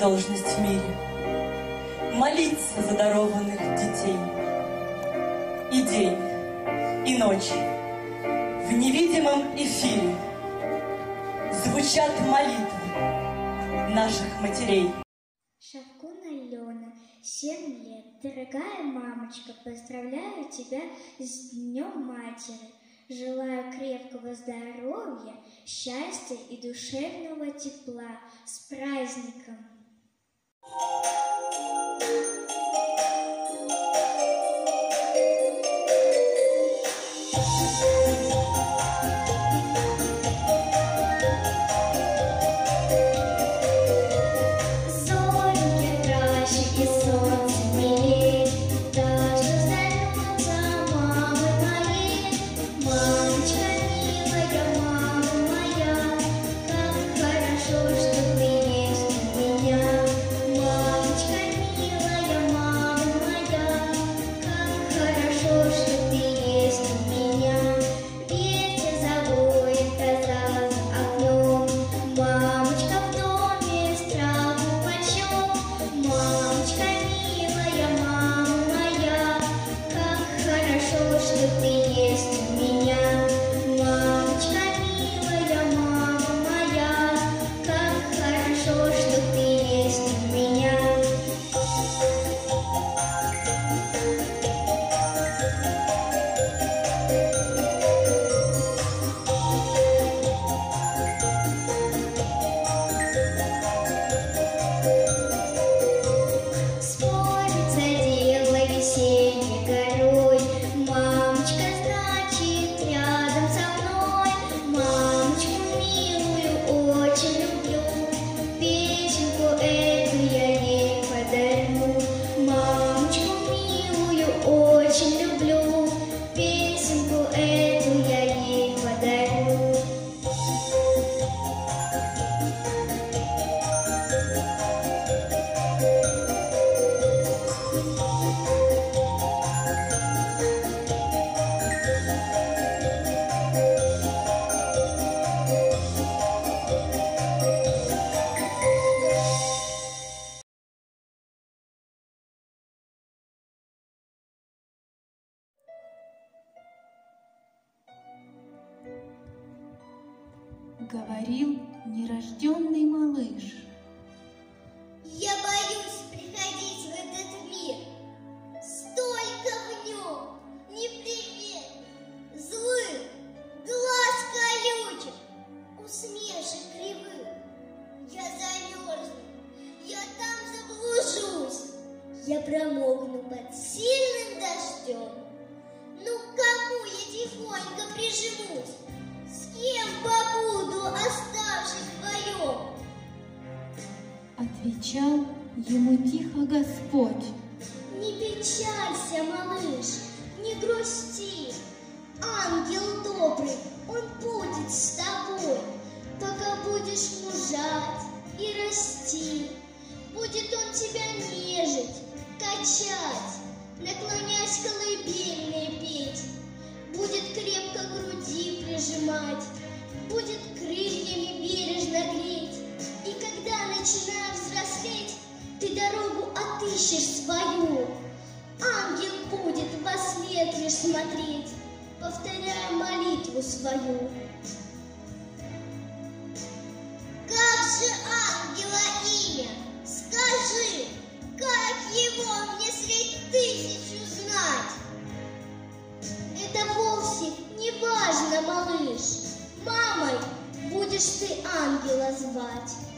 должность в мире — молиться за дарованных детей. И день, и ночь в невидимом эфире звучат молитвы наших матерей. Шавкун Алена, семь лет. Дорогая мамочка, поздравляю тебя с Днем Матери. Желаю крепкого здоровья, счастья и душевного тепла. С праздником! Зорьки Говорил нерожденный малыш. Я боюсь приходить в этот мир. Столько в нем неприметных, злых, глаз колючих, усмешек кривых. Я замерзну, я там заблужусь, я промокну под сильным дождем. Ну, кому я тихонько прижмусь? С кем побуду, оставшись вдвоем? Отвечал ему тихо Господь. Не печалься, малыш, не грусти. Ангел добрый, он будет с тобой, пока будешь мужать и расти. Будет он тебя нежить, качать, наклонясь колыбельные след лишь смотреть, повторяя молитву свою. Как же ангела имя? Скажи, как его мне средь тысяч узнать? Это вовсе не важно, малыш. Мамой будешь ты ангела звать.